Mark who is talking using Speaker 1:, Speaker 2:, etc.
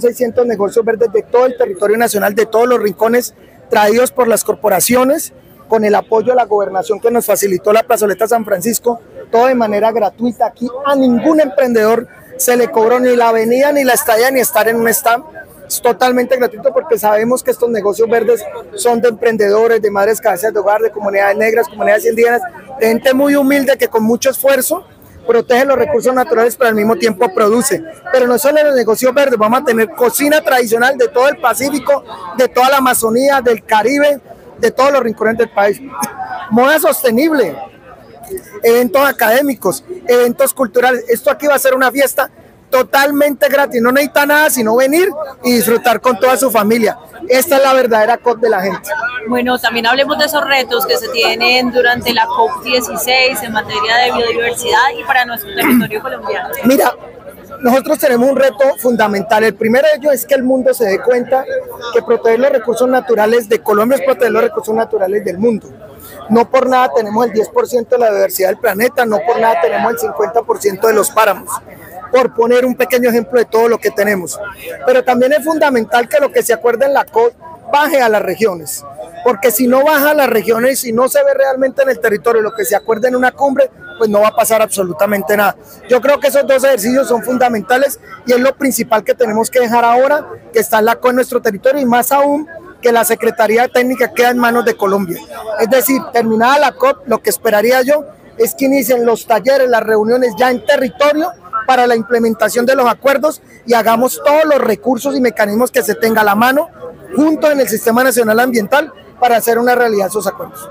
Speaker 1: 600 negocios verdes de todo el territorio nacional, de todos los rincones, traídos por las corporaciones, con el apoyo de la gobernación que nos facilitó la plazoleta San Francisco, todo de manera gratuita. Aquí a ningún emprendedor se le cobró ni la avenida, ni la estadía, ni estar en un stand. Es totalmente gratuito porque sabemos que estos negocios verdes son de emprendedores, de madres cabezas de hogar, de comunidades negras, comunidades indígenas, de gente muy humilde que con mucho esfuerzo protege los recursos naturales, pero al mismo tiempo produce. Pero no solo en los negocios verdes, vamos a tener cocina tradicional de todo el Pacífico, de toda la Amazonía, del Caribe, de todos los rincones del país. Moda sostenible, eventos académicos, eventos culturales. Esto aquí va a ser una fiesta totalmente gratis, no necesita nada sino venir y disfrutar con toda su familia. Esta es la verdadera COP de la gente.
Speaker 2: Bueno, también hablemos de esos retos que se tienen durante la COP16 en materia de biodiversidad y para nuestro territorio colombiano.
Speaker 1: Mira, nosotros tenemos un reto fundamental. El primero de ellos es que el mundo se dé cuenta que proteger los recursos naturales de Colombia es proteger los recursos naturales del mundo. No por nada tenemos el 10% de la diversidad del planeta, no por nada tenemos el 50% de los páramos por poner un pequeño ejemplo de todo lo que tenemos. Pero también es fundamental que lo que se acuerde en la COP baje a las regiones, porque si no baja a las regiones, si no se ve realmente en el territorio lo que se acuerde en una cumbre, pues no va a pasar absolutamente nada. Yo creo que esos dos ejercicios son fundamentales y es lo principal que tenemos que dejar ahora, que está en la COP en nuestro territorio y más aún que la Secretaría Técnica queda en manos de Colombia. Es decir, terminada la COP, lo que esperaría yo es que inicien los talleres, las reuniones ya en territorio para la implementación de los acuerdos y hagamos todos los recursos y mecanismos que se tenga a la mano junto en el Sistema Nacional Ambiental para hacer una realidad esos acuerdos.